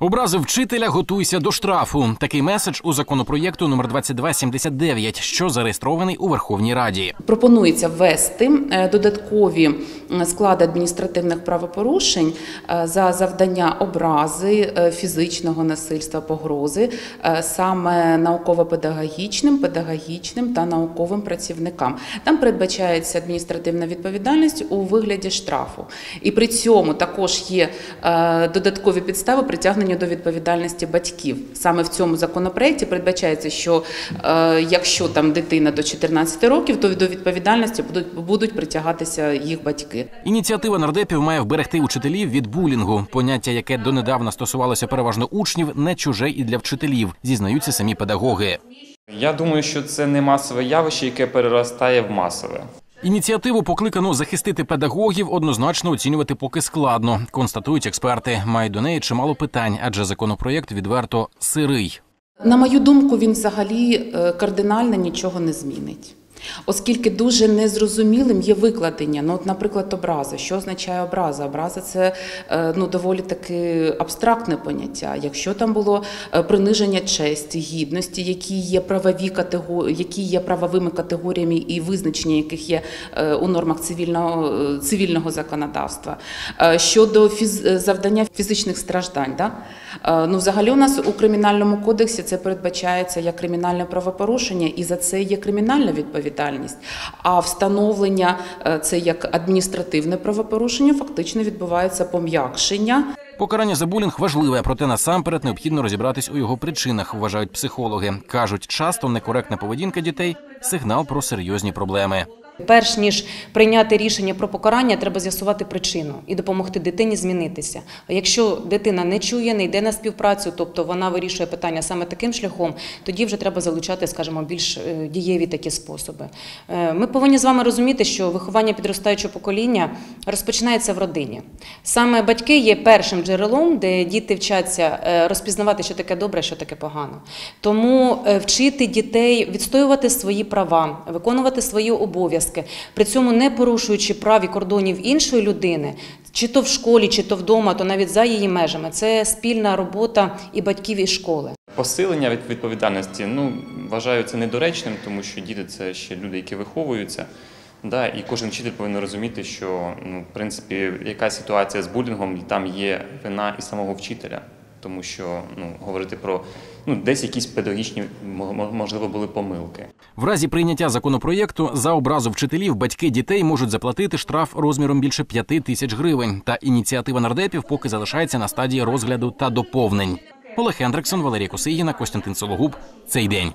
Образи вчителя готуйся до штрафу. Такий меседж у законопроєкту номер 2279, що зареєстрований у Верховній Раді. Пропонується ввести е, додаткові склади адміністративних правопорушень е, за завдання образи, е, фізичного насильства, погрози саме науково-педагогічним, педагогічним та науковим працівникам. Там передбачається адміністративна відповідальність у вигляді штрафу, і при цьому також є додаткові підстави притягнення до відповідальності батьків. Саме в цьому законопроекті передбачається, що е, якщо там дитина до 14 років, то до відповідальності будуть, будуть притягатися їх батьки. Ініціатива нардепів має вберегти учителів від булінгу, поняття, яке донедавна стосувалося переважно учнів, не чуже і для вчителів, зізнаються самі педагоги. Я думаю, що це не масове явище, яке переростає в масове. Ініціативу покликано захистити педагогів, однозначно оцінювати поки складно. Констатують експерти. Мають до неї чимало питань, адже законопроєкт відверто сирий. На мою думку, він взагалі е, кардинально нічого не змінить. Оскільки дуже незрозумілим є викладення. Ну, от, наприклад, образа. Що означає образа? Образа це е, ну, доволі таки абстрактне поняття. Якщо там було е, приниження честі, гідності, які є правові категорії, які є правовими категоріями і визначення, яких є е, у нормах цивільного, цивільного законодавства. Щодо фіз, завдання фізичних страждань, да? Ну, взагалі у нас у кримінальному кодексі це передбачається як кримінальне правопорушення, і за це є кримінальна відповідальність. А встановлення е, це як адміністративне правопорушення фактично відбувається пом'якшення. Покарання за булінг важливе, проте насамперед необхідно розібратись у його причинах, вважають психологи. кажуть, часто некоректна поведінка дітей сигнал про серйозні проблеми. Перш ніж прийняти рішення про покарання, треба з'ясувати причину і допомогти дитині змінитися. А якщо дитина не чує, не йде на співпрацю, тобто вона вирішує питання саме таким шляхом, тоді вже треба залучати, скажімо, більш е, дієві такі способи. Е, Ми повинні з вами розуміти, що виховання підростаючого покоління розпочинається в родині. Саме батьки є першим джерелом, де діти вчаться е, розпізнавати, що таке добре, що таке погано. Тому вчити дітей відстоювати свої права, виконувати свої обов'язки, при цьому не порушуючи прав і кордонів іншої людини, чи то в школі, чи то вдома, то навіть за її межами. Це спільна робота і батьків, і школи. Посилення від відповідальності, ну вважаю це недоречним, тому що діти це ще люди, які виховуються. Да, і кожен вчитель повинен розуміти, що ну, в принципі яка ситуація з булінгом, там є вина і самого вчителя, тому що ну, говорити про ну, десь якісь педагогічні мо- можливо були помилки. В разі прийняття законопроєкту за образу вчителів батьки дітей можуть заплатити штраф розміром більше п'яти тисяч гривень. Та ініціатива нардепів поки залишається на стадії розгляду та доповнень. Олег Хендриксон, Валерій Косигіна, Костянтин Сологуб. Цей день.